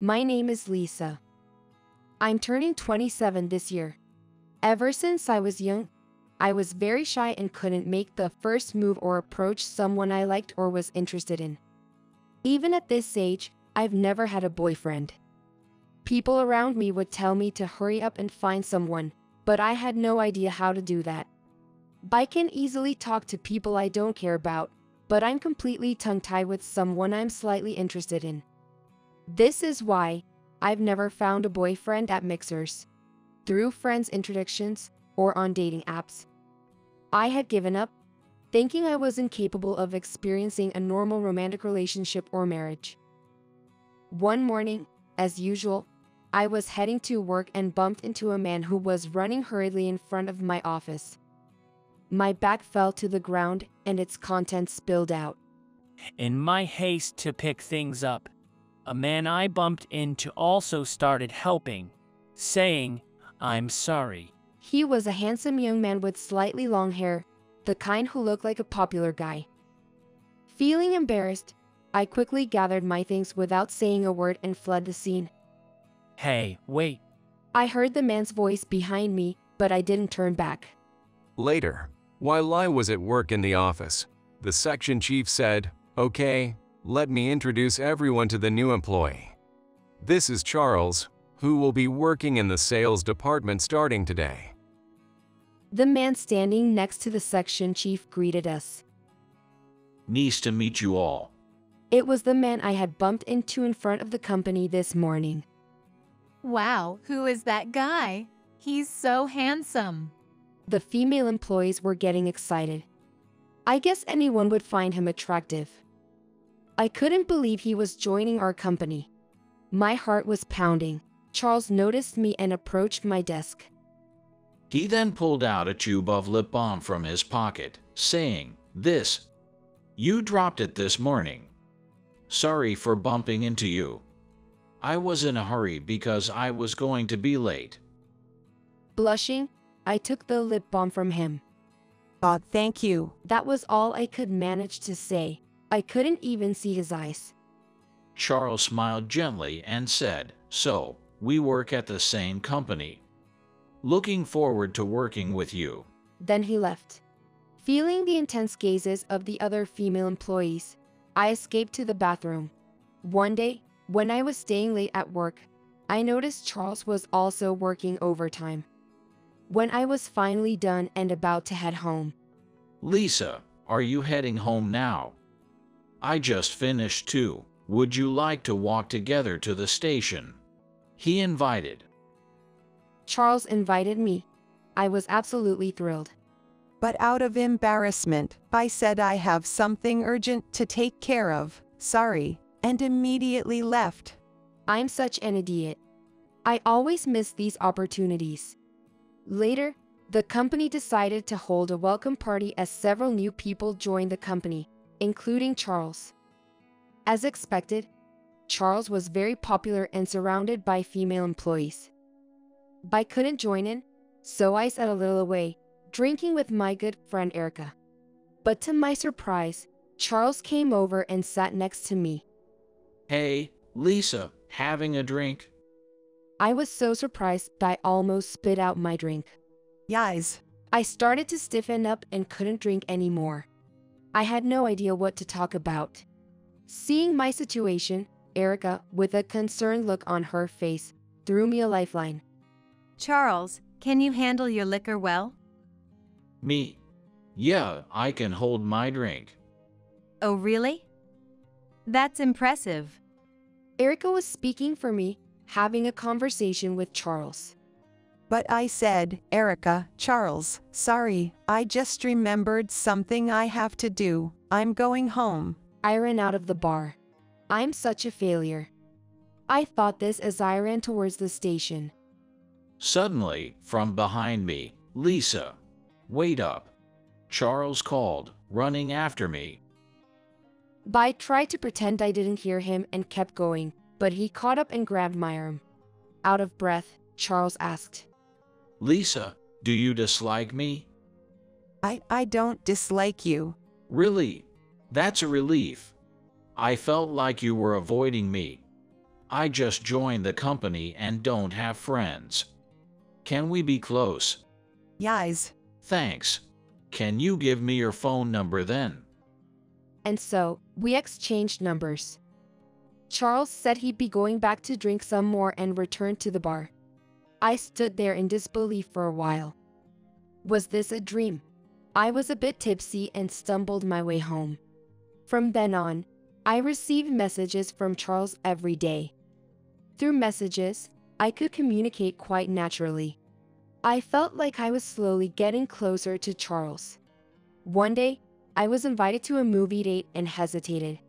My name is Lisa. I'm turning 27 this year. Ever since I was young, I was very shy and couldn't make the first move or approach someone I liked or was interested in. Even at this age, I've never had a boyfriend. People around me would tell me to hurry up and find someone, but I had no idea how to do that. I can easily talk to people I don't care about, but I'm completely tongue-tied with someone I'm slightly interested in. This is why I've never found a boyfriend at Mixers, through friends' introductions, or on dating apps. I had given up, thinking I was incapable of experiencing a normal romantic relationship or marriage. One morning, as usual, I was heading to work and bumped into a man who was running hurriedly in front of my office. My bag fell to the ground and its contents spilled out. In my haste to pick things up, a man I bumped into also started helping, saying, I'm sorry. He was a handsome young man with slightly long hair, the kind who looked like a popular guy. Feeling embarrassed, I quickly gathered my things without saying a word and fled the scene. Hey, wait. I heard the man's voice behind me, but I didn't turn back. Later, while I was at work in the office, the section chief said, Okay, let me introduce everyone to the new employee. This is Charles, who will be working in the sales department starting today. The man standing next to the section chief greeted us. Nice to meet you all. It was the man I had bumped into in front of the company this morning. Wow, who is that guy? He's so handsome. The female employees were getting excited. I guess anyone would find him attractive. I couldn't believe he was joining our company. My heart was pounding. Charles noticed me and approached my desk. He then pulled out a tube of lip balm from his pocket, saying, This. You dropped it this morning. Sorry for bumping into you. I was in a hurry because I was going to be late. Blushing, I took the lip balm from him. God, thank you. That was all I could manage to say. I couldn't even see his eyes. Charles smiled gently and said, So, we work at the same company. Looking forward to working with you. Then he left. Feeling the intense gazes of the other female employees, I escaped to the bathroom. One day, when I was staying late at work, I noticed Charles was also working overtime. When I was finally done and about to head home, Lisa, are you heading home now? I just finished too. Would you like to walk together to the station? He invited. Charles invited me. I was absolutely thrilled. But out of embarrassment, I said I have something urgent to take care of, sorry, and immediately left. I'm such an idiot. I always miss these opportunities. Later, the company decided to hold a welcome party as several new people joined the company, including Charles. As expected, Charles was very popular and surrounded by female employees. I couldn't join in, so I sat a little away, drinking with my good friend Erica. But to my surprise, Charles came over and sat next to me. Hey, Lisa, having a drink? I was so surprised that I almost spit out my drink. Guys. I started to stiffen up and couldn't drink anymore. I had no idea what to talk about. Seeing my situation, Erica, with a concerned look on her face, threw me a lifeline. Charles, can you handle your liquor well? Me? Yeah, I can hold my drink. Oh, really? That's impressive. Erica was speaking for me, having a conversation with Charles. But I said, Erica, Charles, sorry, I just remembered something I have to do. I'm going home. I ran out of the bar. I'm such a failure. I thought this as I ran towards the station. Suddenly, from behind me, Lisa, wait up. Charles called, running after me. I tried to pretend I didn't hear him and kept going, but he caught up and grabbed my arm. Out of breath, Charles asked, Lisa, do you dislike me? I, I don't dislike you. Really? That's a relief. I felt like you were avoiding me. I just joined the company and don't have friends. Can we be close? Yis. Thanks. Can you give me your phone number then? And so, we exchanged numbers. Charles said he'd be going back to drink some more and returned to the bar. I stood there in disbelief for a while. Was this a dream? I was a bit tipsy and stumbled my way home. From then on, I received messages from Charles every day. Through messages, I could communicate quite naturally. I felt like I was slowly getting closer to Charles. One day, I was invited to a movie date and hesitated.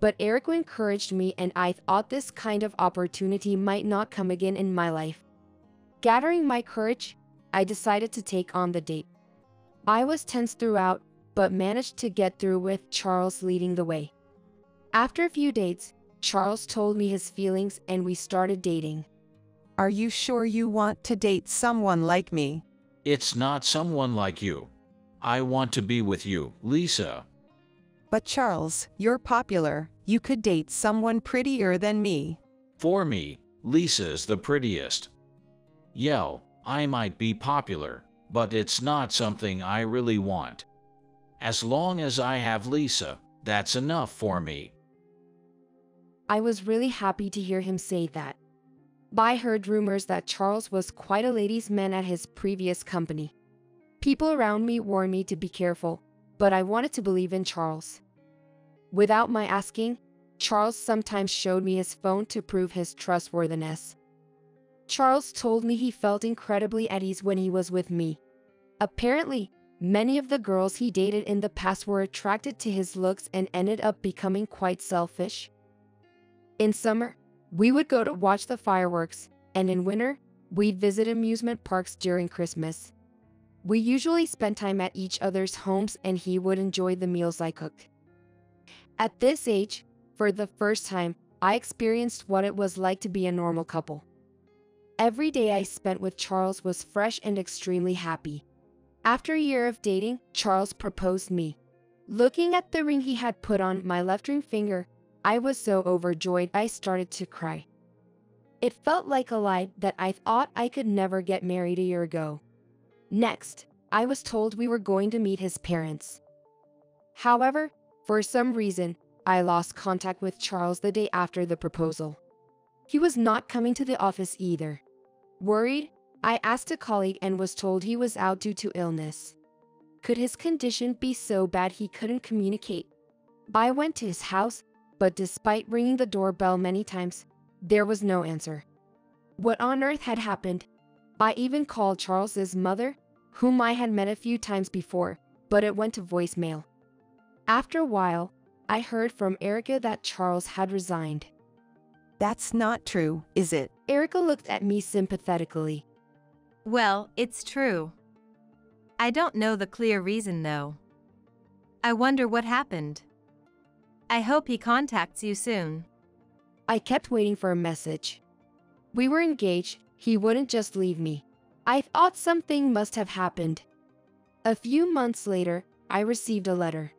But Eric encouraged me, and I thought this kind of opportunity might not come again in my life. Gathering my courage, I decided to take on the date. I was tense throughout, but managed to get through with Charles leading the way. After a few dates, Charles told me his feelings and we started dating. Are you sure you want to date someone like me? It's not someone like you. I want to be with you, Lisa. But Charles, you're popular. You could date someone prettier than me. For me, Lisa's the prettiest. Yell, I might be popular, but it's not something I really want. As long as I have Lisa, that's enough for me. I was really happy to hear him say that. I heard rumors that Charles was quite a ladies' man at his previous company. People around me warned me to be careful, but I wanted to believe in Charles. Without my asking, Charles sometimes showed me his phone to prove his trustworthiness. Charles told me he felt incredibly at ease when he was with me. Apparently, many of the girls he dated in the past were attracted to his looks and ended up becoming quite selfish. In summer, we would go to watch the fireworks, and in winter, we'd visit amusement parks during Christmas. We usually spent time at each other's homes and he would enjoy the meals I cooked. At this age, for the first time, I experienced what it was like to be a normal couple. Every day I spent with Charles was fresh and extremely happy. After a year of dating, Charles proposed me. Looking at the ring he had put on my left ring finger, I was so overjoyed I started to cry. It felt like a lie that I thought I could never get married a year ago. Next, I was told we were going to meet his parents. However, for some reason, I lost contact with Charles the day after the proposal. He was not coming to the office either. Worried, I asked a colleague and was told he was out due to illness. Could his condition be so bad he couldn't communicate? I went to his house, but despite ringing the doorbell many times, there was no answer. What on earth had happened? I even called Charles's mother, whom I had met a few times before, but it went to voicemail. After a while, I heard from Erica that Charles had resigned. That's not true, is it? Erica looked at me sympathetically. Well, it's true. I don't know the clear reason though. I wonder what happened. I hope he contacts you soon. I kept waiting for a message. We were engaged, he wouldn't just leave me. I thought something must have happened. A few months later, I received a letter.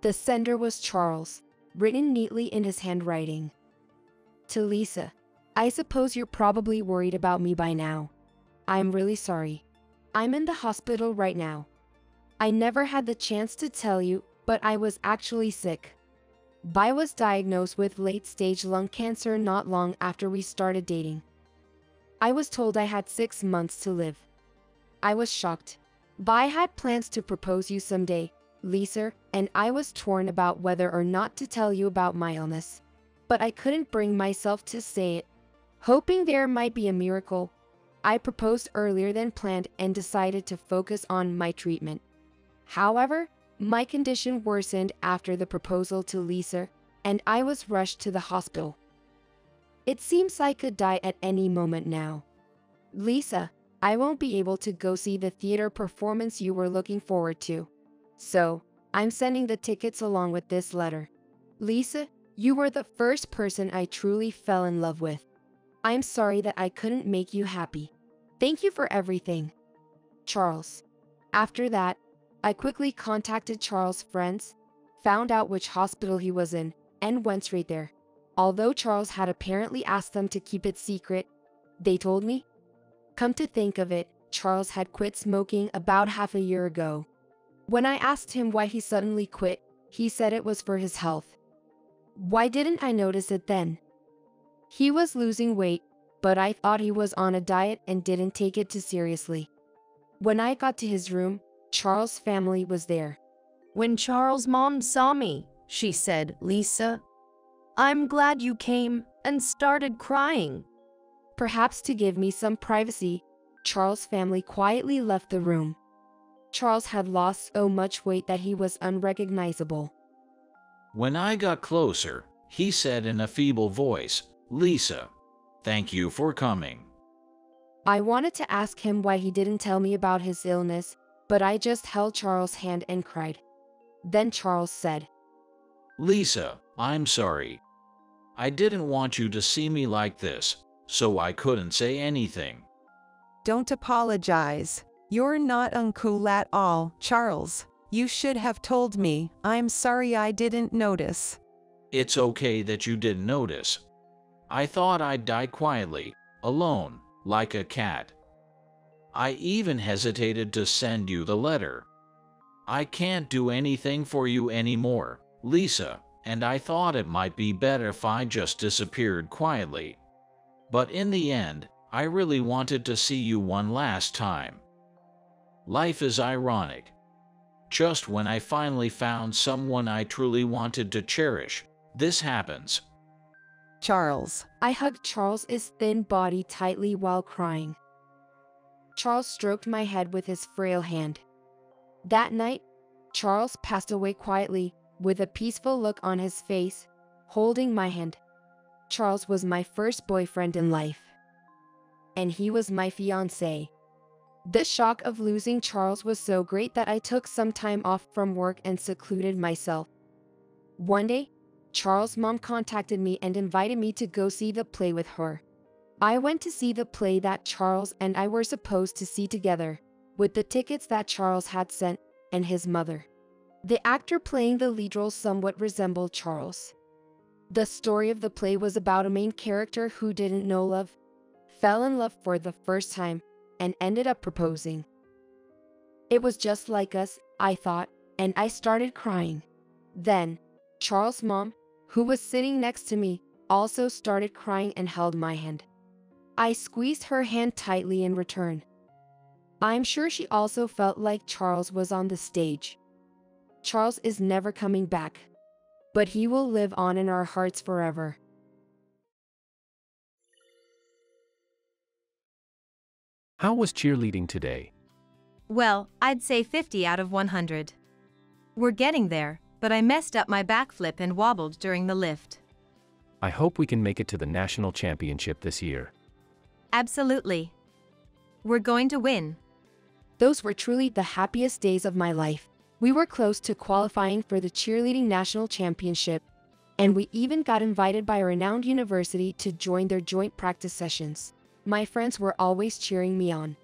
The sender was Charles, written neatly in his handwriting. To Lisa, I suppose you're probably worried about me by now. I'm really sorry. I'm in the hospital right now. I never had the chance to tell you, but I was actually sick. Bai was diagnosed with late-stage lung cancer not long after we started dating. I was told I had six months to live. I was shocked. Bai had plans to propose you someday, Lisa, and I was torn about whether or not to tell you about my illness. But I couldn't bring myself to say it. Hoping there might be a miracle, I proposed earlier than planned and decided to focus on my treatment. However, my condition worsened after the proposal to Lisa, and I was rushed to the hospital. It seems I could die at any moment now. Lisa, I won't be able to go see the theater performance you were looking forward to. So, I'm sending the tickets along with this letter. Lisa, you were the first person I truly fell in love with. I'm sorry that I couldn't make you happy. Thank you for everything. Charles. After that, I quickly contacted Charles' friends, found out which hospital he was in, and went straight there. Although Charles had apparently asked them to keep it secret, they told me. Come to think of it, Charles had quit smoking about half a year ago. When I asked him why he suddenly quit, he said it was for his health. Why didn't I notice it then? He was losing weight, but I thought he was on a diet and didn't take it too seriously. When I got to his room, Charles' family was there. When Charles' mom saw me, she said, Lisa, I'm glad you came, and started crying. Perhaps to give me some privacy, Charles' family quietly left the room. Charles had lost so much weight that he was unrecognizable. When I got closer, he said in a feeble voice, Lisa, thank you for coming. I wanted to ask him why he didn't tell me about his illness, but I just held Charles' hand and cried. Then Charles said, Lisa, I'm sorry. I didn't want you to see me like this, so I couldn't say anything. Don't apologize. You're not uncool at all, Charles. You should have told me. I'm sorry I didn't notice. It's okay that you didn't notice. I thought I'd die quietly, alone, like a cat. I even hesitated to send you the letter. I can't do anything for you anymore, Lisa, and I thought it might be better if I just disappeared quietly. But in the end, I really wanted to see you one last time. Life is ironic. Just when I finally found someone I truly wanted to cherish, this happens. Charles. I hugged Charles's thin body tightly while crying. Charles stroked my head with his frail hand. That night, Charles passed away quietly, with a peaceful look on his face, holding my hand. Charles was my first boyfriend in life. And he was my fiancé. The shock of losing Charles was so great that I took some time off from work and secluded myself. One day, Charles' mom contacted me and invited me to go see the play with her. I went to see the play that Charles and I were supposed to see together, with the tickets that Charles had sent, and his mother. The actor playing the lead role somewhat resembled Charles. The story of the play was about a main character who didn't know love, fell in love for the first time, and ended up proposing. It was just like us, I thought, and I started crying. Then, Charles' mom, who was sitting next to me, also started crying and held my hand. I squeezed her hand tightly in return. I'm sure she also felt like Charles was on the stage. Charles is never coming back, but he will live on in our hearts forever. How was cheerleading today? Well, I'd say 50 out of 100. We're getting there, but I messed up my backflip and wobbled during the lift. I hope we can make it to the national championship this year. Absolutely. We're going to win. Those were truly the happiest days of my life. We were close to qualifying for the cheerleading national championship, and we even got invited by a renowned university to join their joint practice sessions. My friends were always cheering me on.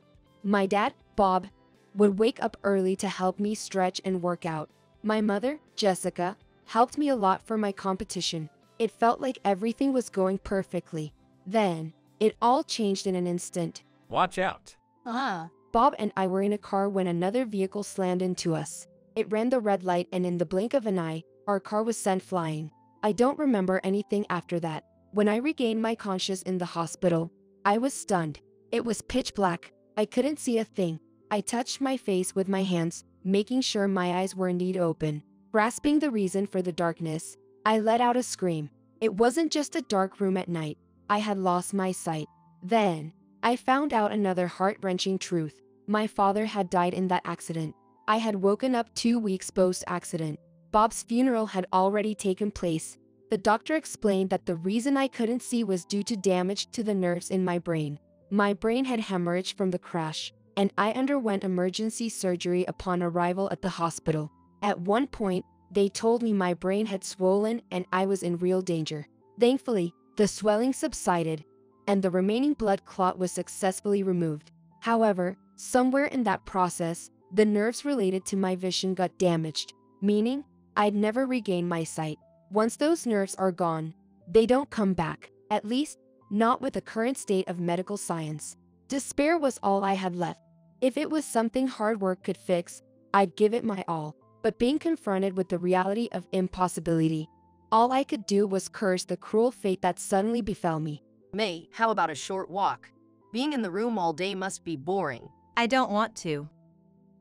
My dad, Bob, would wake up early to help me stretch and work out. My mother, Jessica, helped me a lot for my competition. It felt like everything was going perfectly. Then, it all changed in an instant. Watch out. Ah. Bob and I were in a car when another vehicle slammed into us. It ran the red light and in the blink of an eye, our car was sent flying. I don't remember anything after that. When I regained my conscious in the hospital, I was stunned. It was pitch black. I couldn't see a thing. I touched my face with my hands, making sure my eyes were indeed open. Grasping the reason for the darkness, I let out a scream. It wasn't just a dark room at night. I had lost my sight. Then, I found out another heart-wrenching truth. My father had died in that accident. I had woken up two weeks post-accident. Bob's funeral had already taken place. The doctor explained that the reason I couldn't see was due to damage to the nerves in my brain. My brain had hemorrhaged from the crash, and I underwent emergency surgery upon arrival at the hospital. At one point, they told me my brain had swollen and I was in real danger. Thankfully, the swelling subsided, and the remaining blood clot was successfully removed. However, somewhere in that process, the nerves related to my vision got damaged, meaning I'd never regain my sight. Once those nerves are gone, They don't come back, at least, not with the current state of medical science. Despair was all I had left. If it was something hard work could fix, I'd give it my all. But being confronted with the reality of impossibility, all I could do was curse the cruel fate that suddenly befell me. May, how about a short walk? Being in the room all day must be boring. I don't want to.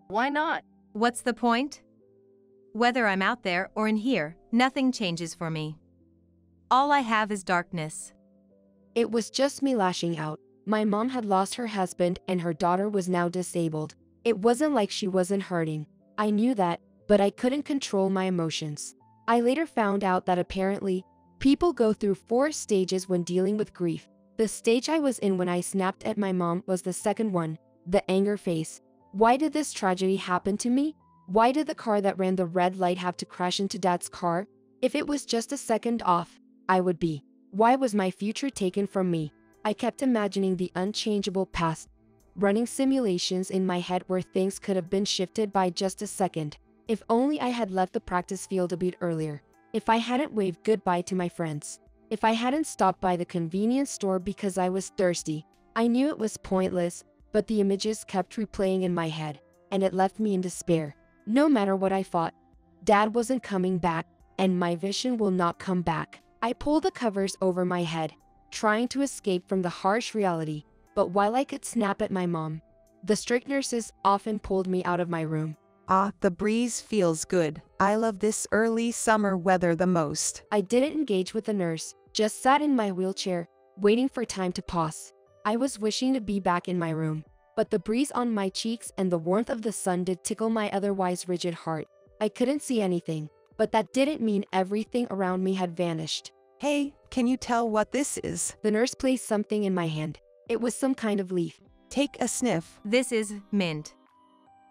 Why not? What's the point? Whether I'm out there or in here, nothing changes for me. All I have is darkness. It was just me lashing out. My mom had lost her husband and her daughter was now disabled. It wasn't like she wasn't hurting. I knew that, but I couldn't control my emotions. I later found out that apparently, people go through four stages when dealing with grief. The stage I was in when I snapped at my mom was the second one, the anger phase. Why did this tragedy happen to me? Why did the car that ran the red light have to crash into dad's car? If it was just a second off, I would be. Why was my future taken from me? I kept imagining the unchangeable past, running simulations in my head where things could have been shifted by just a second. If only I had left the practice field a bit earlier. If I hadn't waved goodbye to my friends. If I hadn't stopped by the convenience store because I was thirsty. I knew it was pointless, but the images kept replaying in my head, and it left me in despair. No matter what I fought, Dad wasn't coming back, and my vision will not come back. I pulled the covers over my head, trying to escape from the harsh reality, but while I could snap at my mom, the strict nurses often pulled me out of my room. Ah, the breeze feels good. I love this early summer weather the most. I didn't engage with the nurse, just sat in my wheelchair, waiting for time to pass. I was wishing to be back in my room, but the breeze on my cheeks and the warmth of the sun did tickle my otherwise rigid heart. I couldn't see anything, but that didn't mean everything around me had vanished. Hey, can you tell what this is? The nurse placed something in my hand. It was some kind of leaf. Take a sniff. This is mint.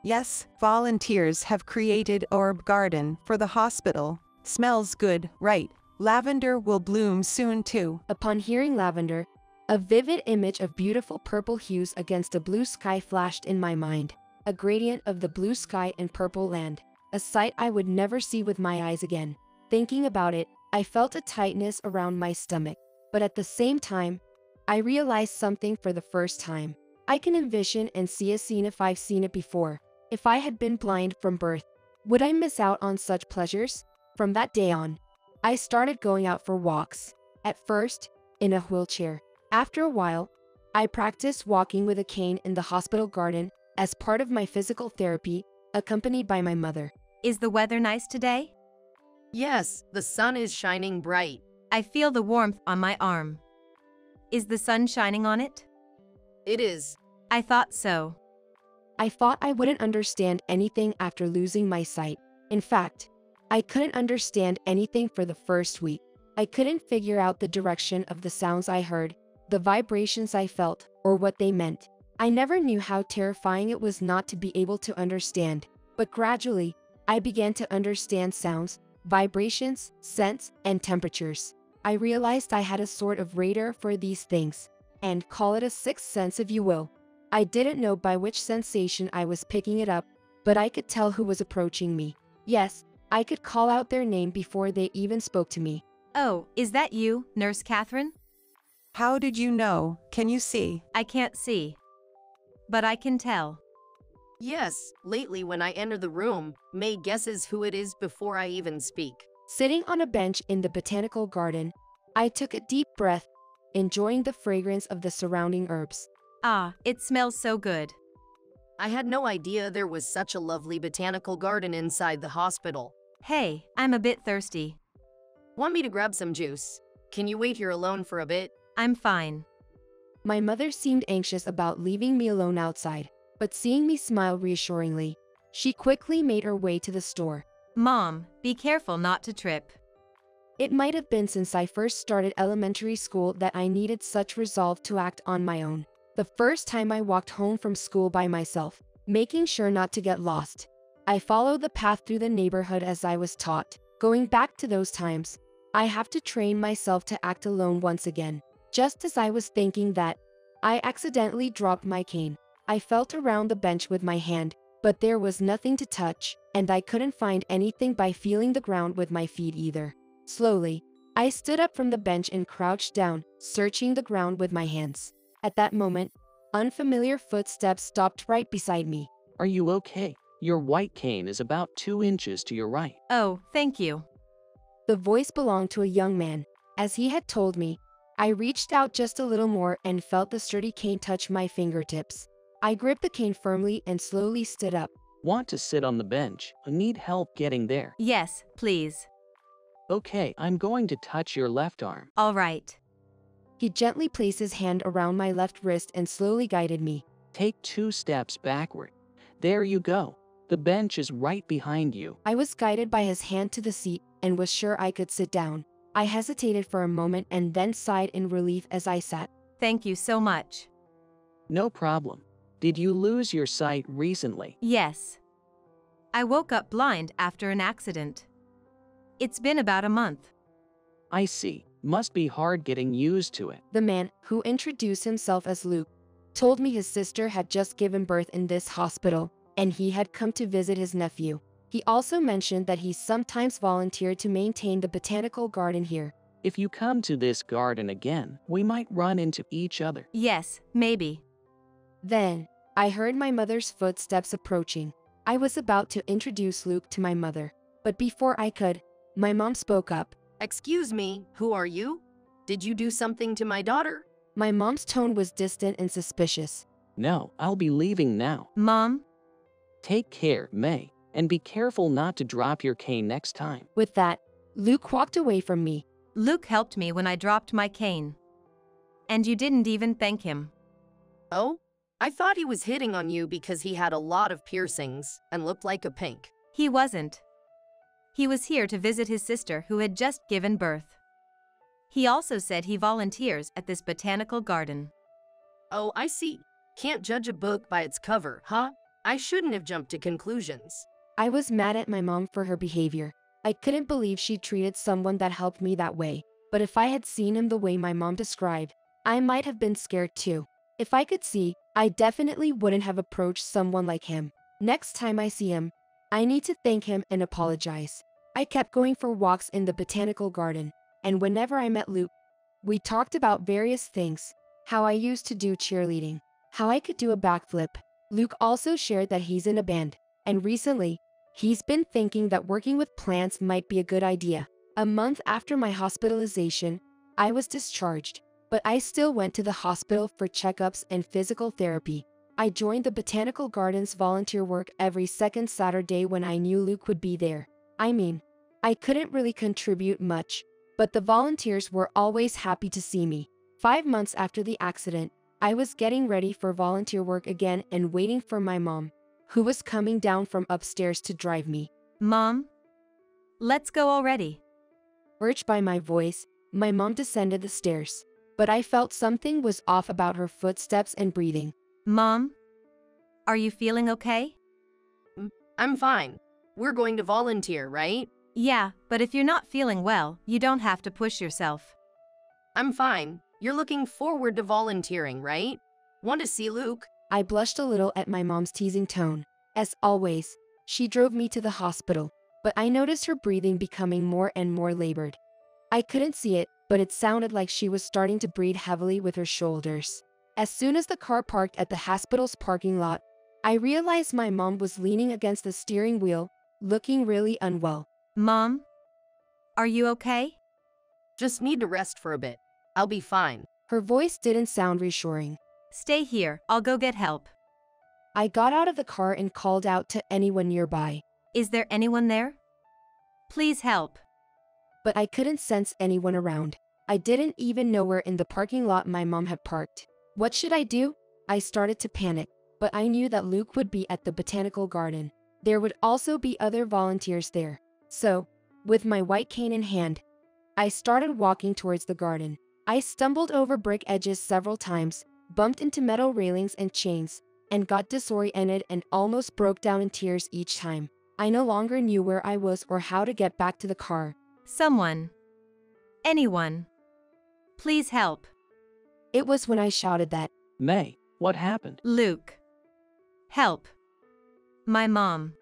Yes, volunteers have created Herb Garden for the hospital. Smells good, right? Lavender will bloom soon too. Upon hearing lavender, a vivid image of beautiful purple hues against a blue sky flashed in my mind. A gradient of the blue sky and purple land. A sight I would never see with my eyes again. Thinking about it, I felt a tightness around my stomach. But at the same time, I realized something for the first time. I can envision and see a scene if I've seen it before. If I had been blind from birth, would I miss out on such pleasures? From that day on, I started going out for walks. At first, in a wheelchair. After a while, I practiced walking with a cane in the hospital garden as part of my physical therapy, accompanied by my mother. Is the weather nice today? Yes, the sun is shining bright. I feel the warmth on my arm. Is the sun shining on it? It is. I thought so. I thought I wouldn't understand anything after losing my sight. In fact, I couldn't understand anything for the first week. I couldn't figure out the direction of the sounds I heard, the vibrations I felt, or what they meant. I never knew how terrifying it was not to be able to understand, but gradually, I began to understand sounds, vibrations, scents, and temperatures. I realized I had a sort of radar for these things, and call it a sixth sense if you will. I didn't know by which sensation I was picking it up, but I could tell who was approaching me. Yes, I could call out their name before they even spoke to me. Oh, is that you, Nurse Catherine? How did you know? Can you see? I can't see. But I can tell. Yes, lately when I enter the room, May guesses who it is before I even speak. Sitting on a bench in the botanical garden, I took a deep breath, enjoying the fragrance of the surrounding herbs. Ah, it smells so good. I had no idea there was such a lovely botanical garden inside the hospital. Hey, I'm a bit thirsty. Want me to grab some juice? Can you wait here alone for a bit? I'm fine. My mother seemed anxious about leaving me alone outside, but seeing me smile reassuringly, she quickly made her way to the store. Mom, be careful not to trip. It might have been since I first started elementary school that I needed such resolve to act on my own. The first time I walked home from school by myself, making sure not to get lost. I followed the path through the neighborhood as I was taught. Going back to those times, I have to train myself to act alone once again. Just as I was thinking that, I accidentally dropped my cane. I felt around the bench with my hand, but there was nothing to touch, and I couldn't find anything by feeling the ground with my feet either. Slowly, I stood up from the bench and crouched down, searching the ground with my hands. At that moment, unfamiliar footsteps stopped right beside me. Are you okay? Your white cane is about two inches to your right. Oh, thank you. The voice belonged to a young man. As he had told me, I reached out just a little more and felt the sturdy cane touch my fingertips. I gripped the cane firmly and slowly stood up. Want to sit on the bench? I Need help getting there? Yes, please. Okay, I'm going to touch your left arm. All right. He gently placed his hand around my left wrist and slowly guided me. Take two steps backward. There you go. The bench is right behind you. I was guided by his hand to the seat and was sure I could sit down. I hesitated for a moment and then sighed in relief as I sat. Thank you so much. No problem. Did you lose your sight recently? Yes. I woke up blind after an accident. It's been about a month. I see. Must be hard getting used to it. The man, who introduced himself as Luke, told me his sister had just given birth in this hospital and he had come to visit his nephew. He also mentioned that he sometimes volunteered to maintain the botanical garden here. If you come to this garden again, we might run into each other. Yes, maybe. Then, I heard my mother's footsteps approaching. I was about to introduce Luke to my mother, but before I could, my mom spoke up. Excuse me, who are you? Did you do something to my daughter? My mom's tone was distant and suspicious. No, I'll be leaving now. Mom? Take care, May, and be careful not to drop your cane next time. With that, Luke walked away from me. Luke helped me when I dropped my cane. And you didn't even thank him. Oh? I thought he was hitting on you because he had a lot of piercings and looked like a pink. He wasn't. He was here to visit his sister who had just given birth. He also said he volunteers at this botanical garden. Oh, I see. Can't judge a book by its cover, huh? I shouldn't have jumped to conclusions. I was mad at my mom for her behavior. I couldn't believe she treated someone that helped me that way. But if I had seen him the way my mom described, I might have been scared too. If I could see, I definitely wouldn't have approached someone like him. Next time I see him, I need to thank him and apologize. I kept going for walks in the botanical garden, and whenever I met Luke, we talked about various things how I used to do cheerleading, how I could do a backflip. Luke also shared that he's in a band, and recently, he's been thinking that working with plants might be a good idea. A month after my hospitalization, I was discharged, but I still went to the hospital for checkups and physical therapy. I joined the Botanical Gardens volunteer work every second Saturday when I knew Luke would be there. I mean, I couldn't really contribute much, but the volunteers were always happy to see me. Five months after the accident, I was getting ready for volunteer work again and waiting for my mom, who was coming down from upstairs to drive me. Mom? Let's go already. Urged by my voice, my mom descended the stairs, but I felt something was off about her footsteps and breathing. Mom? Are you feeling okay? I'm fine. We're going to volunteer, right? Yeah, but if you're not feeling well, you don't have to push yourself. I'm fine. You're looking forward to volunteering, right? Want to see Luke? I blushed a little at my mom's teasing tone. As always, she drove me to the hospital, but I noticed her breathing becoming more and more labored. I couldn't see it, but it sounded like she was starting to breathe heavily with her shoulders. As soon as the car parked at the hospital's parking lot, I realized my mom was leaning against the steering wheel, looking really unwell. Mom? Are you okay? Just need to rest for a bit. I'll be fine. Her voice didn't sound reassuring. Stay here, I'll go get help. I got out of the car and called out to anyone nearby, Is there anyone there? Please help. but I couldn't sense anyone around. I didn't even know where in the parking lot my mom had parked. What should I do? I started to panic, but I knew that Luke would be at the botanical garden. There would also be other volunteers there. So, with my white cane in hand, I started walking towards the garden. I stumbled over brick edges several times, bumped into metal railings and chains, and got disoriented and almost broke down in tears each time. I no longer knew where I was or how to get back to the car. Someone. Anyone. Please help. It was when I shouted that. May, what happened? Luke. Help. My mom.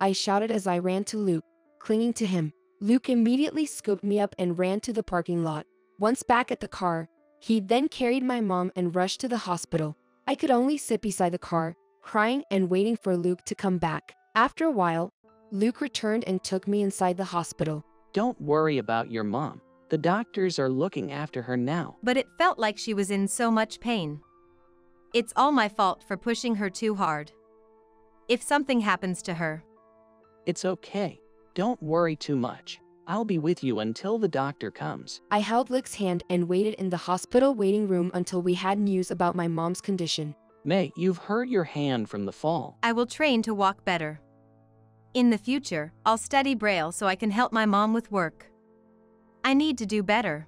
I shouted as I ran to Luke, clinging to him. Luke immediately scooped me up and ran to the parking lot. Once back at the car, he then carried my mom and rushed to the hospital. I could only sit beside the car, crying and waiting for Luke to come back. After a while, Luke returned and took me inside the hospital. Don't worry about your mom. The doctors are looking after her now. But it felt like she was in so much pain. It's all my fault for pushing her too hard. If something happens to her, It's okay. Don't worry too much. I'll be with you until the doctor comes. I held Luke's hand and waited in the hospital waiting room until we had news about my mom's condition. May, you've hurt your hand from the fall. I will train to walk better. In the future, I'll study Braille so I can help my mom with work. I need to do better.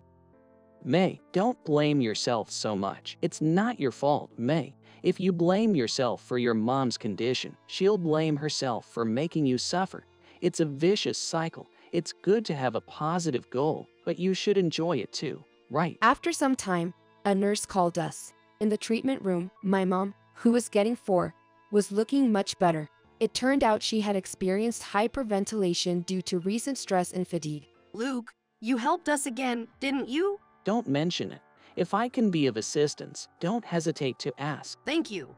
May, don't blame yourself so much. It's not your fault, May. If you blame yourself for your mom's condition, she'll blame herself for making you suffer. It's a vicious cycle. It's good to have a positive goal, but you should enjoy it too, right? After some time, a nurse called us. In the treatment room, my mom, who was getting four, was looking much better. It turned out she had experienced hyperventilation due to recent stress and fatigue. Luke, you helped us again, didn't you? Don't mention it. If I can be of assistance, don't hesitate to ask. Thank you.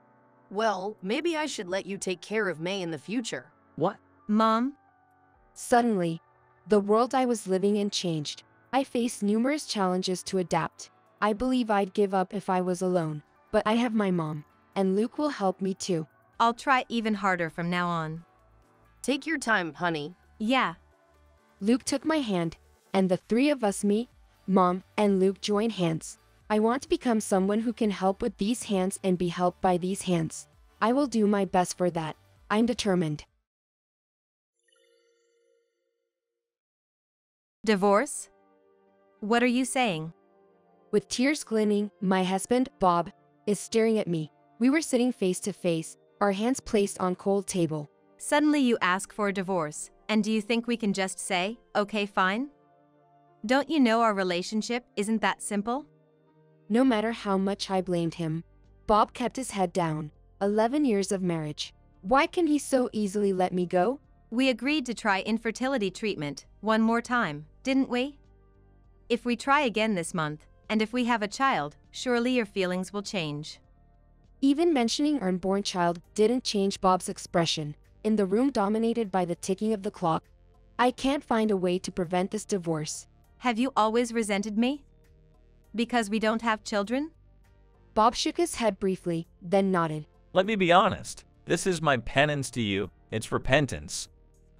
Well, maybe I should let you take care of May in the future. What? Mom, Suddenly, the world I was living in changed. I faced numerous challenges to adapt. I believe I'd give up if I was alone, but I have my mom, and Luke will help me too. I'll try even harder from now on. Take your time, honey. Yeah, Luke took my hand, and the three of us, me, mom, and Luke, joined hands. I want to become someone who can help with these hands and be helped by these hands. I will do my best for that. I'm determined. Divorce? What are you saying? With tears glinting, my husband, Bob, is staring at me. We were sitting face to face, our hands placed on cold table. Suddenly you ask for a divorce, and do you think we can just say, okay, fine? Don't you know our relationship isn't that simple? No matter how much I blamed him, Bob kept his head down. 11 years of marriage. Why can he so easily let me go? We agreed to try infertility treatment one more time, didn't we? If we try again this month, and if we have a child, surely your feelings will change. Even mentioning our unborn child didn't change Bob's expression. In the room dominated by the ticking of the clock, I can't find a way to prevent this divorce. Have you always resented me? Because we don't have children? Bob shook his head briefly, then nodded. Let me be honest. This is my penance to you. It's repentance.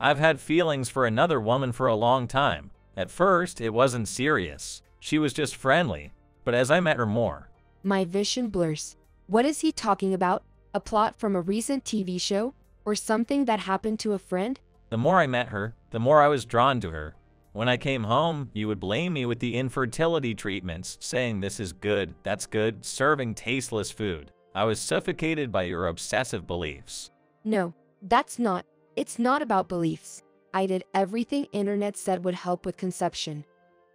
I've had feelings for another woman for a long time. At first, it wasn't serious. She was just friendly. But as I met her more, My vision blurs. What is he talking about? A plot from a recent TV show? Or something that happened to a friend? the more I met her, the more I was drawn to her. When I came home, you would blame me with the infertility treatments, saying this is good, that's good, serving tasteless food. I was suffocated by your obsessive beliefs. No, that's not. It's not about beliefs. I did everything internet said would help with conception.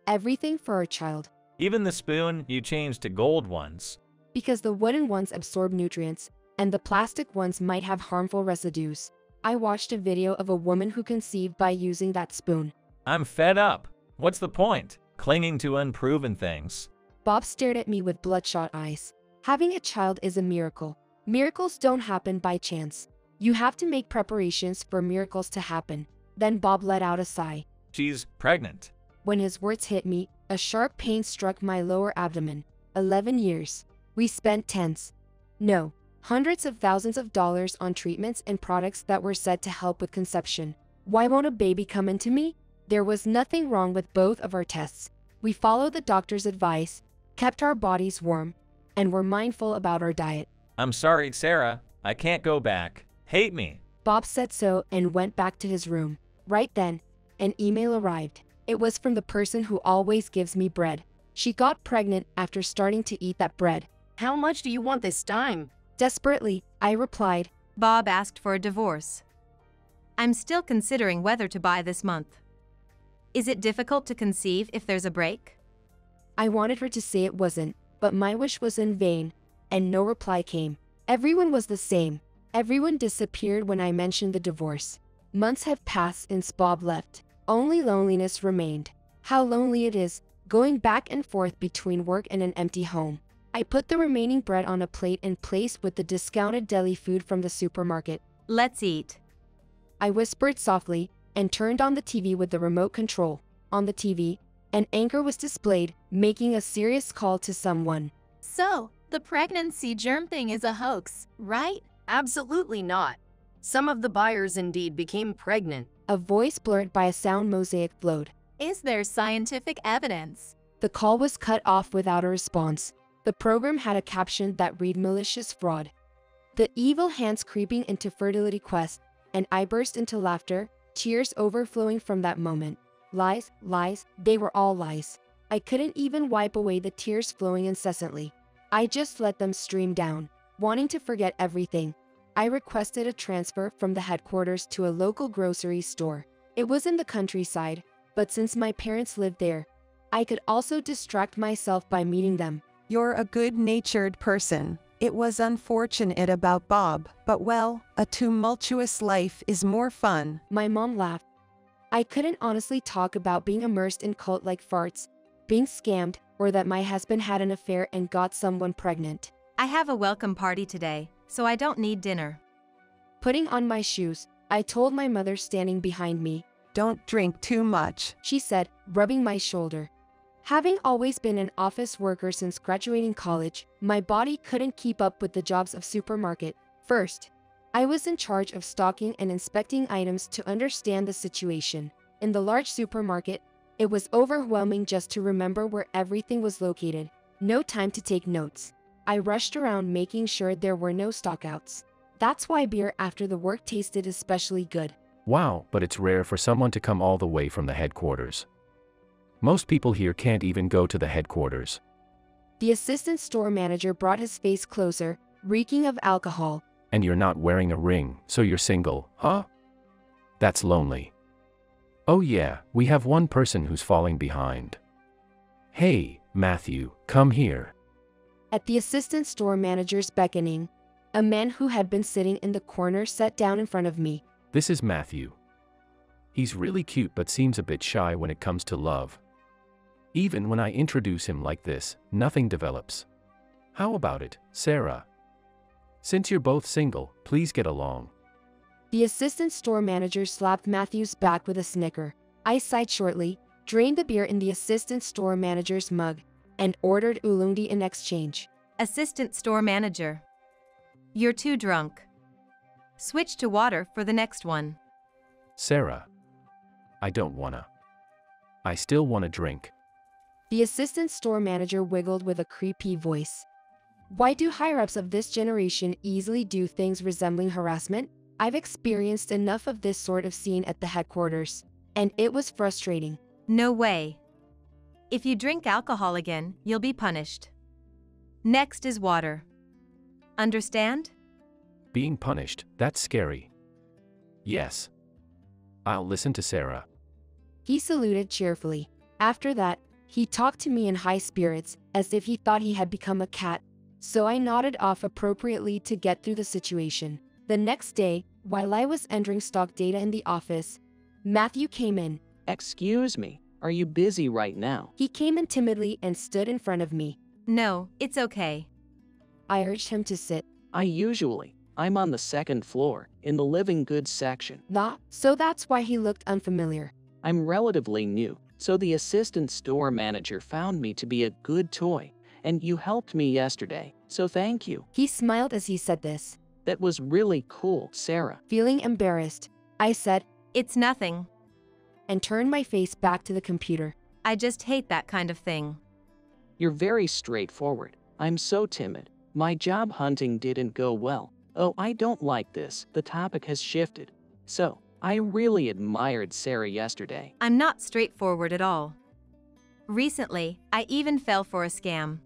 Everything for our child. Even the spoon, you changed to gold ones. Because the wooden ones absorb nutrients, and the plastic ones might have harmful residues. I watched a video of a woman who conceived by using that spoon. I'm fed up. What's the point? Clinging to unproven things. Bob stared at me with bloodshot eyes. Having a child is a miracle. Miracles don't happen by chance. You have to make preparations for miracles to happen. Then Bob let out a sigh. She's pregnant. When his words hit me, a sharp pain struck my lower abdomen. 11 years. We spent tens. No, hundreds of thousands of dollars on treatments and products that were said to help with conception. Why won't a baby come into me? There was nothing wrong with both of our tests. We followed the doctor's advice, kept our bodies warm, and were mindful about our diet. I'm sorry, Sarah. I can't go back. Hate me. Bob said so and went back to his room. Right then, an email arrived. It was from the person who always gives me bread. She got pregnant after starting to eat that bread. How much do you want this time? Desperately, I replied, Bob asked for a divorce. I'm still considering whether to buy this month. Is it difficult to conceive if there's a break? I wanted her to say it wasn't, but my wish was in vain, and no reply came. Everyone was the same. Everyone disappeared when I mentioned the divorce. Months have passed since Bob left. Only loneliness remained. How lonely it is, going back and forth between work and an empty home. I put the remaining bread on a plate and placed with the discounted deli food from the supermarket. Let's eat. I whispered softly and turned on the TV with the remote control. On the TV, an anchor was displayed, making a serious call to someone. So, the pregnancy germ thing is a hoax, right? Absolutely not. Some of the buyers indeed became pregnant. A voice blurred by a sound mosaic flowed. Is there scientific evidence? The call was cut off without a response. The program had a caption that read malicious fraud. The evil hands creeping into fertility quest, and I burst into laughter, tears overflowing from that moment. Lies, lies, they were all lies. I couldn't even wipe away the tears flowing incessantly. I just let them stream down, wanting to forget everything. I requested a transfer from the headquarters to a local grocery store. It was in the countryside, but since my parents lived there, I could also distract myself by meeting them. You're a good natured person. It was unfortunate about Bob, but well, a tumultuous life is more fun. My mom laughed. I couldn't honestly talk about being immersed in cult like farts, being scammed, or that my husband had an affair and got someone pregnant. I have a welcome party today, so I don't need dinner. Putting on my shoes, I told my mother standing behind me. Don't drink too much, she said, rubbing my shoulder. Having always been an office worker since graduating college, my body couldn't keep up with the jobs of supermarket. First, I was in charge of stocking and inspecting items to understand the situation. In the large supermarket, it was overwhelming just to remember where everything was located. No time to take notes. I rushed around making sure there were no stockouts. That's why beer after the work tasted especially good. Wow, but it's rare for someone to come all the way from the headquarters. Most people here can't even go to the headquarters. The assistant store manager brought his face closer, reeking of alcohol. And you're not wearing a ring, so you're single, huh? That's lonely. Oh yeah, we have one person who's falling behind. Hey, Matthew, come here. At the assistant store manager's beckoning, a man who had been sitting in the corner sat down in front of me. This is Matthew. He's really cute but seems a bit shy when it comes to love. Even when I introduce him like this, nothing develops. How about it, Sarah? Since you're both single, please get along. The assistant store manager slapped Matthew's back with a snicker. I sighed shortly, drained the beer in the assistant store manager's mug, and ordered oolong tea in exchange. Assistant store manager. You're too drunk. Switch to water for the next one. Sarah. I don't wanna. I still wanna drink. The assistant store manager wiggled with a creepy voice. Why do higher ups of this generation easily do things resembling harassment? I've experienced enough of this sort of scene at the headquarters, and it was frustrating. No way. If you drink alcohol again, you'll be punished. Next is water. Understand? Being punished, that's scary. Yes. I'll listen to Sarah. He saluted cheerfully. After that, he talked to me in high spirits, as if he thought he had become a cat, so I nodded off appropriately to get through the situation. The next day, while I was entering stock data in the office, Matthew came in. Excuse me, are you busy right now? He came in timidly and stood in front of me. No, it's okay. I urged him to sit. I usually, I'm on the second floor, in the living goods section. Nah, so that's why he looked unfamiliar. I'm relatively new, so the assistant store manager found me to be a good toy, and you helped me yesterday, so thank you. He smiled as he said this. That was really cool, Sarah. Feeling embarrassed, I said, It's nothing. And turned my face back to the computer. I just hate that kind of thing. You're very straightforward. I'm so timid. My job hunting didn't go well. Oh, I don't like this. The topic has shifted. So, I really admired Sarah yesterday. I'm not straightforward at all. Recently, I even fell for a scam.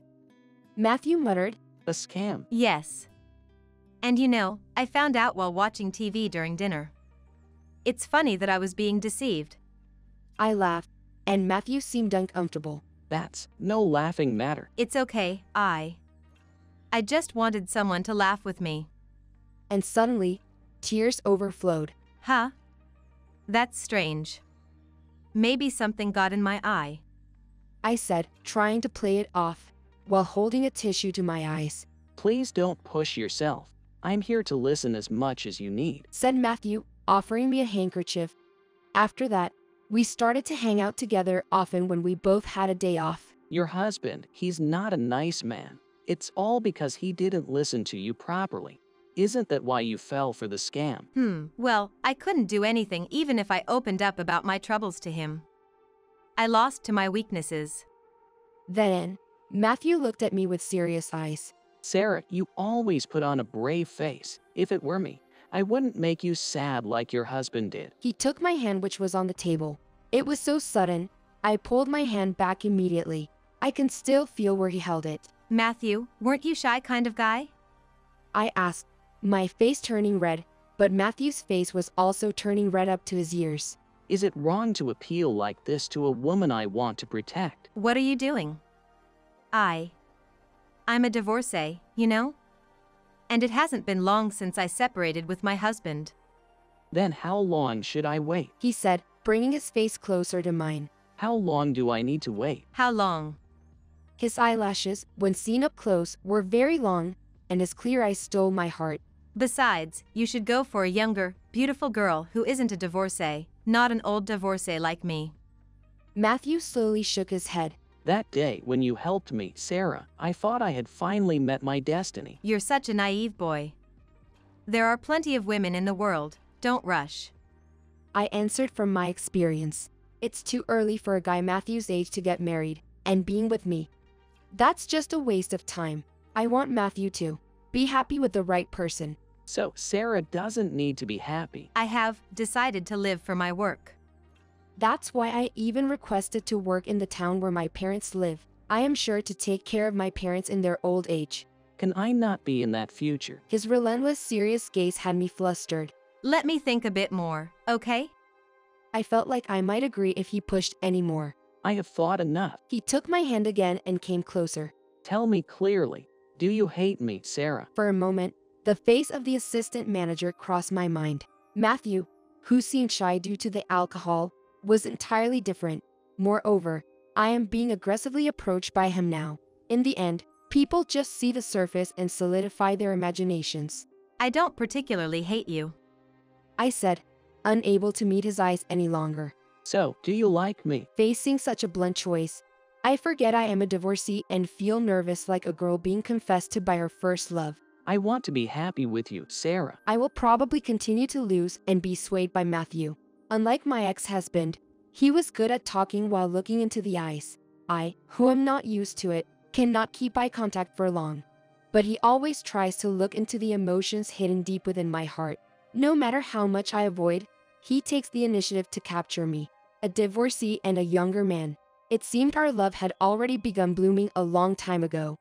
Matthew muttered, A scam? Yes. And you know, I found out while watching TV during dinner. It's funny that I was being deceived. I laughed, and Matthew seemed uncomfortable. That's no laughing matter. It's okay, I. I just wanted someone to laugh with me. And suddenly, tears overflowed. Huh? That's strange. Maybe something got in my eye. I said, trying to play it off, while holding a tissue to my eyes. Please don't push yourself. I'm here to listen as much as you need. Said Matthew, offering me a handkerchief. After that, we started to hang out together often when we both had a day off. Your husband, he's not a nice man. It's all because he didn't listen to you properly. Isn't that why you fell for the scam? Hmm, well, I couldn't do anything even if I opened up about my troubles to him. I lost to my weaknesses. Then, Matthew looked at me with serious eyes. Sarah, you always put on a brave face. If it were me, I wouldn't make you sad like your husband did. He took my hand, which was on the table. It was so sudden, I pulled my hand back immediately. I can still feel where he held it. Matthew, weren't you shy kind of guy? I asked, my face turning red, but Matthew's face was also turning red up to his ears. Is it wrong to appeal like this to a woman I want to protect? What are you doing? I. I'm a divorcee, you know? And it hasn't been long since I separated with my husband. Then how long should I wait? He said, bringing his face closer to mine. How long do I need to wait? How long? His eyelashes, when seen up close, were very long, and his clear eyes stole my heart. Besides, you should go for a younger, beautiful girl who isn't a divorcee, not an old divorcee like me. Matthew slowly shook his head. That day when you helped me, Sarah, I thought I had finally met my destiny. You're such a naive boy. There are plenty of women in the world, don't rush. I answered from my experience. It's too early for a guy Matthew's age to get married and being with me. That's just a waste of time. I want Matthew to be happy with the right person. So, Sarah doesn't need to be happy. I have decided to live for my work. That's why I even requested to work in the town where my parents live. I am sure to take care of my parents in their old age. Can I not be in that future? His relentless, serious gaze had me flustered. Let me think a bit more, okay? I felt like I might agree if he pushed any more. I have thought enough. He took my hand again and came closer. Tell me clearly, do you hate me, Sarah? For a moment, the face of the assistant manager crossed my mind. Matthew, who seemed shy due to the alcohol, was entirely different. Moreover, I am being aggressively approached by him now. In the end, people just see the surface and solidify their imaginations. I don't particularly hate you. I said, unable to meet his eyes any longer. So, do you like me? Facing such a blunt choice, I forget I am a divorcee and feel nervous like a girl being confessed to by her first love. I want to be happy with you, Sarah. I will probably continue to lose and be swayed by Matthew. Unlike my ex-husband, he was good at talking while looking into the eyes. I, who am not used to it, cannot keep eye contact for long. But he always tries to look into the emotions hidden deep within my heart. No matter how much I avoid, he takes the initiative to capture me. A divorcee and a younger man. It seemed our love had already begun blooming a long time ago.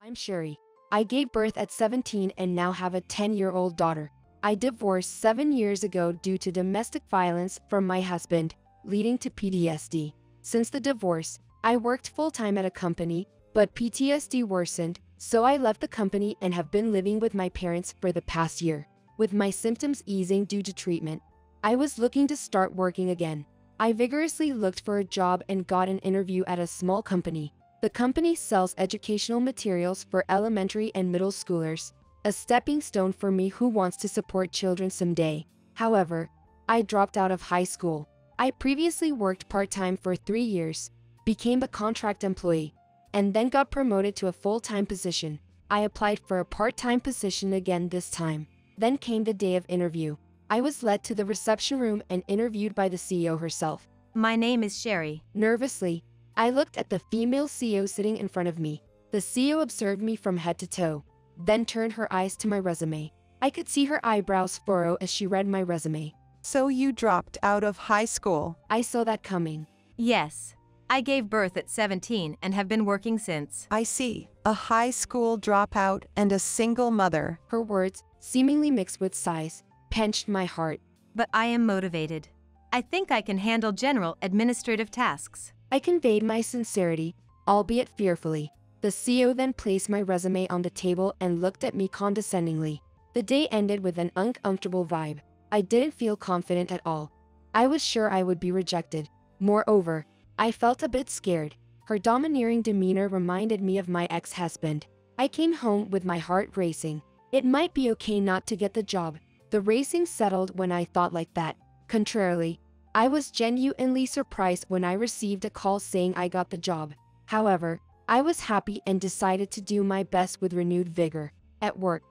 I'm Sherry. I gave birth at 17 and now have a 10-year-old daughter. I divorced seven years ago due to domestic violence from my husband, leading to PTSD. Since the divorce, I worked full-time at a company, but PTSD worsened, so I left the company and have been living with my parents for the past year. With my symptoms easing due to treatment, I was looking to start working again. I vigorously looked for a job and got an interview at a small company. The company sells educational materials for elementary and middle schoolers, a stepping stone for me who wants to support children someday. However, I dropped out of high school. I previously worked part-time for three years, became a contract employee, and then got promoted to a full-time position. I applied for a part-time position again this time. Then came the day of interview. I was led to the reception room and interviewed by the CEO herself. My name is Sherry. Nervously, I looked at the female CEO sitting in front of me. The CEO observed me from head to toe, then turned her eyes to my resume. I could see her eyebrows furrow as she read my resume. So you dropped out of high school. I saw that coming. Yes. I gave birth at 17 and have been working since. I see. A high school dropout and a single mother. Her words, seemingly mixed with sighs, pinched my heart. But I am motivated. I think I can handle general administrative tasks. I conveyed my sincerity, albeit fearfully. The CEO then placed my resume on the table and looked at me condescendingly. The day ended with an uncomfortable vibe. I didn't feel confident at all. I was sure I would be rejected. Moreover, I felt a bit scared. Her domineering demeanor reminded me of my ex-husband. I came home with my heart racing. It might be okay not to get the job. The racing settled when I thought like that. Contrarily, I was genuinely surprised when I received a call saying I got the job. However, I was happy and decided to do my best with renewed vigor. At work,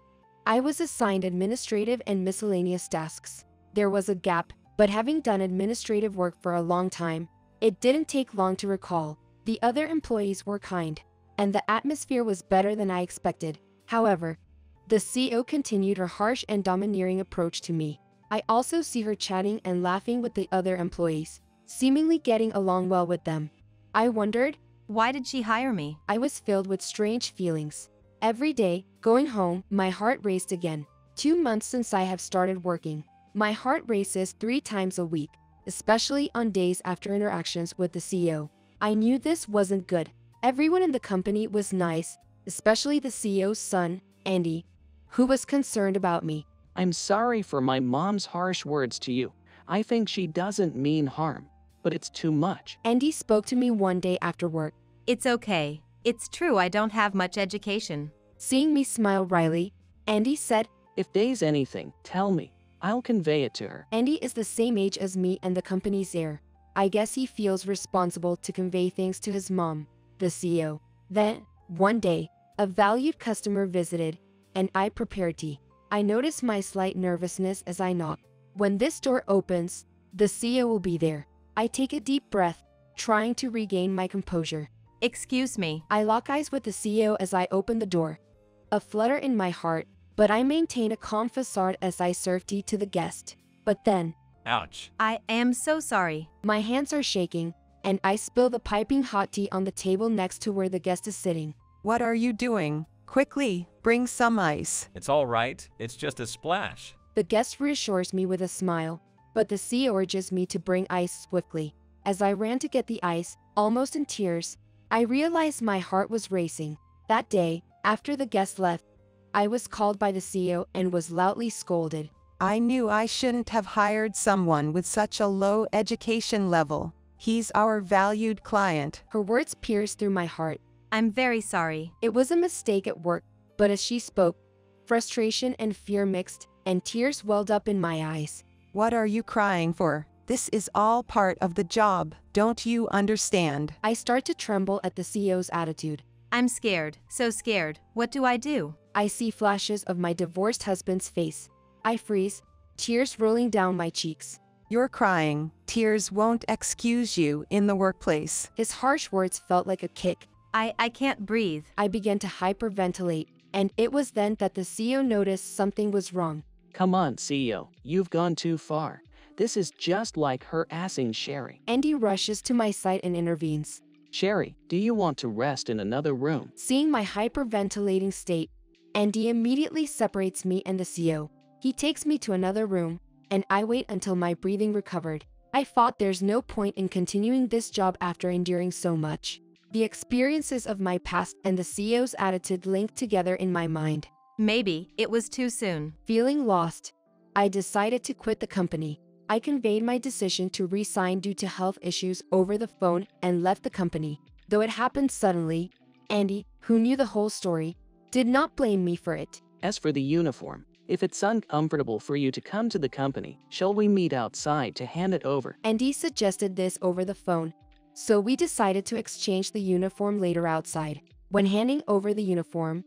I was assigned administrative and miscellaneous tasks. There was a gap, but having done administrative work for a long time, it didn't take long to recall. The other employees were kind, and the atmosphere was better than I expected. However, the CEO continued her harsh and domineering approach to me. I also see her chatting and laughing with the other employees, seemingly getting along well with them. I wondered, Why did she hire me? I was filled with strange feelings. Every day, going home, my heart raced again. Two months since I have started working. My heart races three times a week, especially on days after interactions with the CEO. I knew this wasn't good. Everyone in the company was nice, especially the CEO's son, Andy, who was concerned about me. I'm sorry for my mom's harsh words to you. I think she doesn't mean harm, but it's too much. Andy spoke to me one day after work. It's okay. It's true I don't have much education. Seeing me smile wryly, Andy said, If there's anything, tell me. I'll convey it to her. Andy is the same age as me and the company's heir. I guess he feels responsible to convey things to his mom, the CEO. Then, one day, a valued customer visited, and I prepared tea. I notice my slight nervousness as I knock. When this door opens, the CEO will be there. I take a deep breath, trying to regain my composure. Excuse me. I lock eyes with the CEO as I open the door. A flutter in my heart, but I maintain a calm facade as I serve tea to the guest. But then, Ouch. I am so sorry. my hands are shaking, and I spill the piping hot tea on the table next to where the guest is sitting. What are you doing? Quickly, bring some ice. It's all right. It's just a splash. The guest reassures me with a smile, but the CEO urges me to bring ice swiftly. As I ran to get the ice, almost in tears, I realized my heart was racing. That day, after the guest left, I was called by the CEO and was loudly scolded. I knew I shouldn't have hired someone with such a low education level. He's our valued client. Her words pierced through my heart. I'm very sorry. It was a mistake at work, but as she spoke, frustration and fear mixed, and tears welled up in my eyes. What are you crying for? This is all part of the job. Don't you understand? I start to tremble at the CEO's attitude. I'm scared. So scared. What do I do? I see flashes of my divorced husband's face. I freeze, tears rolling down my cheeks. You're crying. Tears won't excuse you in the workplace. His harsh words felt like a kick. I I can't breathe. I began to hyperventilate, and it was then that the CEO noticed something was wrong. Come on, CEO. You've gone too far. This is just like her assing Sherry. Andy rushes to my side and intervenes. Sherry, do you want to rest in another room? Seeing my hyperventilating state, Andy immediately separates me and the CEO. He takes me to another room, and I wait until my breathing recovered. I thought there's no point in continuing this job after enduring so much. The experiences of my past and the CEO's attitude linked together in my mind. Maybe it was too soon. Feeling lost, I decided to quit the company. I conveyed my decision to resign due to health issues over the phone and left the company. Though it happened suddenly, Andy, who knew the whole story, did not blame me for it. As for the uniform, if it's uncomfortable for you to come to the company, shall we meet outside to hand it over? Andy suggested this over the phone, so we decided to exchange the uniform later outside. When handing over the uniform,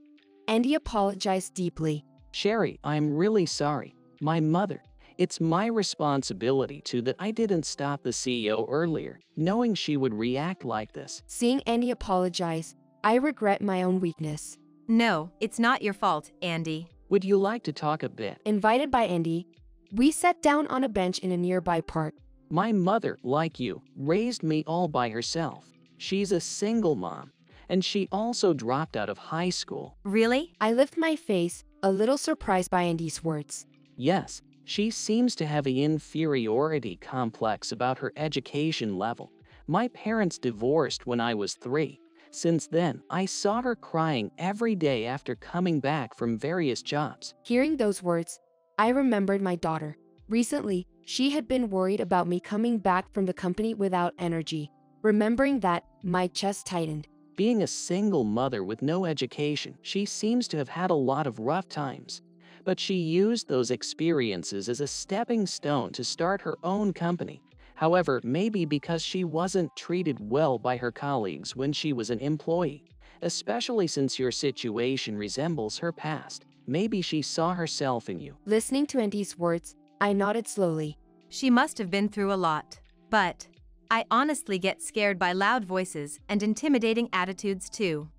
Andy apologized deeply. Sherry, I'm really sorry. My mother. It's my responsibility too that I didn't stop the CEO earlier, knowing she would react like this. Seeing Andy apologize, I regret my own weakness. No, it's not your fault, Andy. Would you like to talk a bit? Invited by Andy, we sat down on a bench in a nearby park. My mother, like you, raised me all by herself. She's a single mom, and she also dropped out of high school. Really? I lift my face, a little surprised by Andy's words. Yes, she seems to have an inferiority complex about her education level. My parents divorced when I was three. Since then, I saw her crying every day after coming back from various jobs. Hearing those words, I remembered my daughter. Recently, she had been worried about me coming back from the company without energy. Remembering that, my chest tightened. Being a single mother with no education, she seems to have had a lot of rough times. But she used those experiences as a stepping stone to start her own company. However, maybe because she wasn't treated well by her colleagues when she was an employee, especially since your situation resembles her past. Maybe she saw herself in you. Listening to Andy's words, I nodded slowly. She must have been through a lot. But I honestly get scared by loud voices and intimidating attitudes too.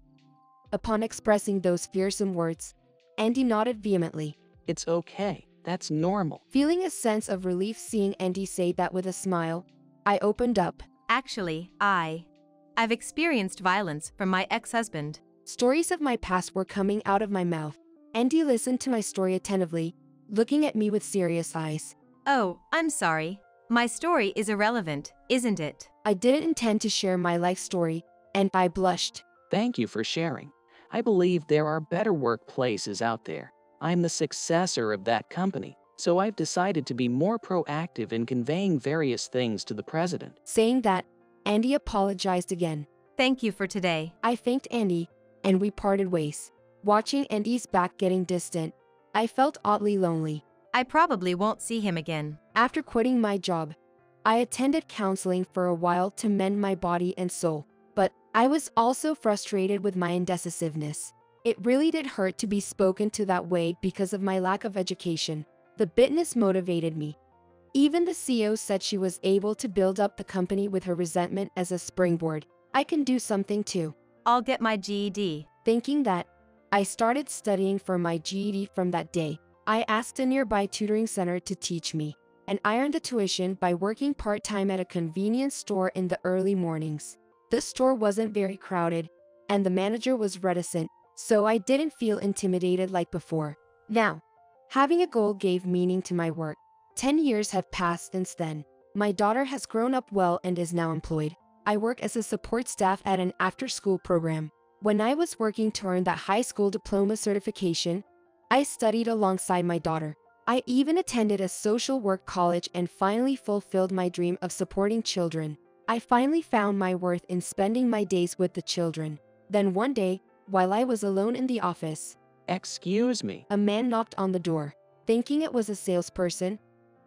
Upon expressing those fearsome words, Andy nodded vehemently. It's okay. That's normal. Feeling a sense of relief seeing Andy say that with a smile, I opened up. Actually, I. I've experienced violence from my ex husband. Stories of my past were coming out of my mouth. Andy listened to my story attentively, looking at me with serious eyes. Oh, I'm sorry. My story is irrelevant, isn't it? I didn't intend to share my life story, and I blushed. Thank you for sharing. I believe there are better workplaces out there. I'm the successor of that company, so I've decided to be more proactive in conveying various things to the president. Saying that, Andy apologized again. Thank you for today. I thanked Andy, and we parted ways. Watching Andy's back getting distant, I felt oddly lonely. I probably won't see him again. After quitting my job, I attended counseling for a while to mend my body and soul, but I was also frustrated with my indecisiveness. It really did hurt to be spoken to that way because of my lack of education. The bitterness motivated me. Even the CEO said she was able to build up the company with her resentment as a springboard. I can do something too. I'll get my GED. Thinking that, I started studying for my GED from that day. I asked a nearby tutoring center to teach me, and I earned the tuition by working part-time at a convenience store in the early mornings. The store wasn't very crowded, and the manager was reticent, so I didn't feel intimidated like before. Now, having a goal gave meaning to my work. Ten years have passed since then. My daughter has grown up well and is now employed. I work as a support staff at an after-school program. When I was working to earn that high school diploma certification, I studied alongside my daughter. I even attended a social work college and finally fulfilled my dream of supporting children. I finally found my worth in spending my days with the children. Then one day, while I was alone in the office, Excuse me. a man knocked on the door. Thinking it was a salesperson,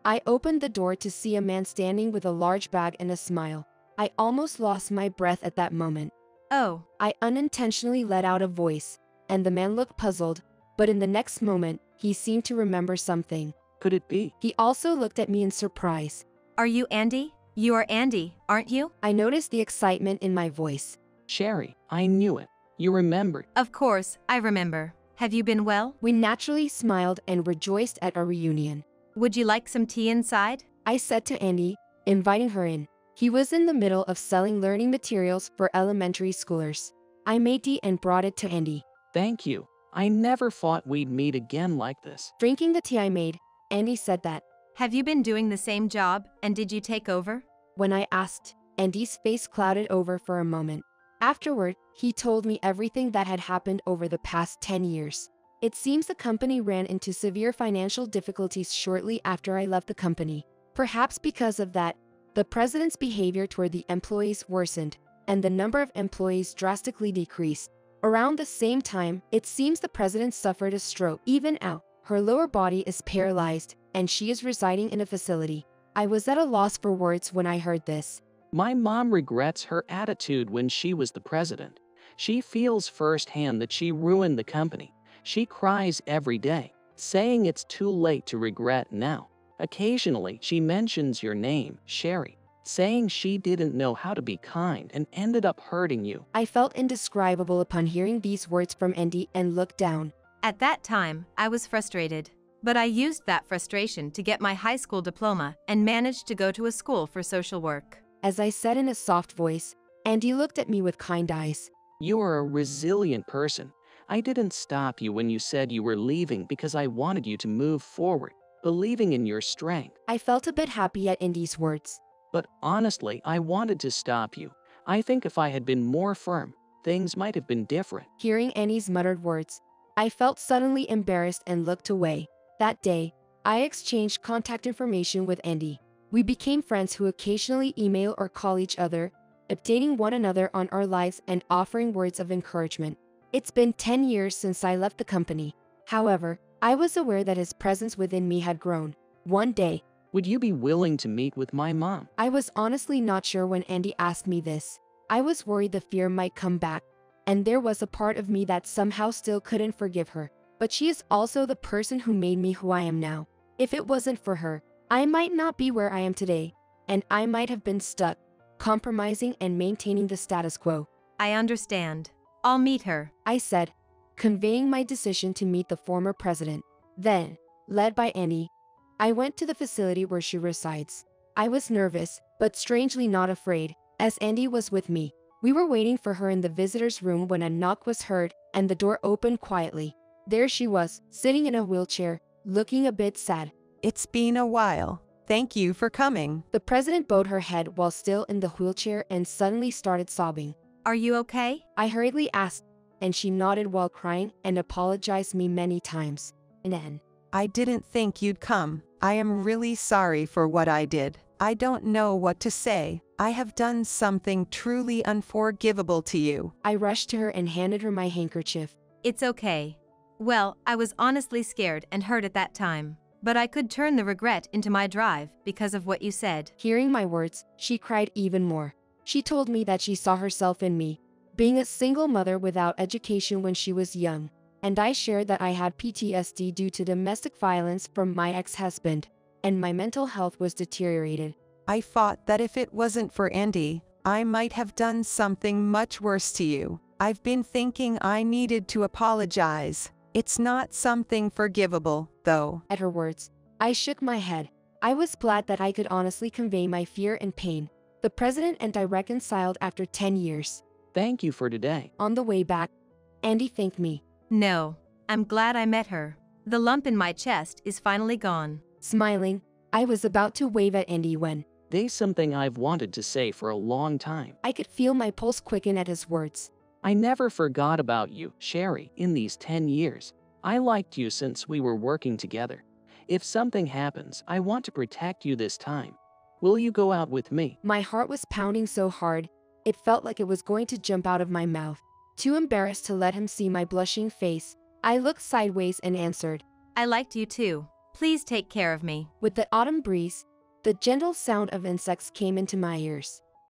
I opened the door to see a man standing with a large bag and a smile. I almost lost my breath at that moment. Oh, I unintentionally let out a voice, and the man looked puzzled, but in the next moment, he seemed to remember something. Could it be? He also looked at me in surprise. are you Andy? You are Andy, aren't you? I noticed the excitement in my voice. Sherry, I knew it. You remembered. Of course, I remember. Have you been well? We naturally smiled and rejoiced at our reunion. Would you like some tea inside? I said to Andy, inviting her in. He was in the middle of selling learning materials for elementary schoolers. I made tea and brought it to Andy. Thank you. I never thought we'd meet again like this. Drinking the tea I made, Andy said that. Have you been doing the same job, and did you take over? When I asked, Andy's face clouded over for a moment. Afterward, he told me everything that had happened over the past 10 years. It seems the company ran into severe financial difficulties shortly after I left the company. Perhaps because of that, the president's behavior toward the employees worsened, and the number of employees drastically decreased. Around the same time, it seems the president suffered a stroke. Even out, her lower body is paralyzed, and she is residing in a facility. I was at a loss for words when I heard this. My mom regrets her attitude when she was the president. She feels firsthand that she ruined the company. She cries every day, saying it's too late to regret now. Occasionally, she mentions your name, Sherry, saying she didn't know how to be kind and ended up hurting you. I felt indescribable upon hearing these words from Andy and looked down. At that time, I was frustrated. But I used that frustration to get my high school diploma and managed to go to a school for social work. As I said in a soft voice, Andy looked at me with kind eyes. You are a resilient person. I didn't stop you when you said you were leaving because I wanted you to move forward, believing in your strength. I felt a bit happy at Andy's words. But honestly, I wanted to stop you. I think if I had been more firm, things might have been different. Hearing Andy's muttered words, I felt suddenly embarrassed and looked away. That day, I exchanged contact information with Andy. We became friends who occasionally email or call each other, updating one another on our lives and offering words of encouragement. It's been 10 years since I left the company. However, I was aware that his presence within me had grown. One day, Would you be willing to meet with my mom? I was honestly not sure when Andy asked me this. I was worried the fear might come back, and there was a part of me that somehow still couldn't forgive her. But she is also the person who made me who I am now. If it wasn't for her, I might not be where I am today, and I might have been stuck, compromising and maintaining the status quo. I understand. I'll meet her. I said, conveying my decision to meet the former president. Then, led by Andy, I went to the facility where she resides. I was nervous, but strangely not afraid, as Andy was with me. We were waiting for her in the visitor's room when a knock was heard and the door opened quietly. There she was, sitting in a wheelchair, looking a bit sad. It's been a while. Thank you for coming. The president bowed her head while still in the wheelchair and suddenly started sobbing. Are you okay? I hurriedly asked, and she nodded while crying and apologized me many times. And then, I didn't think you'd come. I am really sorry for what I did. I don't know what to say. I have done something truly unforgivable to you. I rushed to her and handed her my handkerchief. It's okay. Well, I was honestly scared and hurt at that time. But I could turn the regret into my drive because of what you said. Hearing my words, she cried even more. She told me that she saw herself in me, being a single mother without education when she was young. And I shared that I had PTSD due to domestic violence from my ex husband, and my mental health was deteriorated. I thought that if it wasn't for Andy, I might have done something much worse to you. I've been thinking I needed to apologize. It's not something forgivable, though. At her words, I shook my head. I was glad that I could honestly convey my fear and pain. The president and I reconciled after 10 years. Thank you for today. On the way back, Andy thanked me. No, I'm glad I met her. The lump in my chest is finally gone. Smiling, I was about to wave at Andy when There's something I've wanted to say for a long time. I could feel my pulse quicken at his words. I never forgot about you, Sherry, in these 10 years. I liked you since we were working together. If something happens, I want to protect you this time. Will you go out with me? My heart was pounding so hard, it felt like it was going to jump out of my mouth. Too embarrassed to let him see my blushing face, I looked sideways and answered. I liked you too. Please take care of me. With the autumn breeze, the gentle sound of insects came into my ears.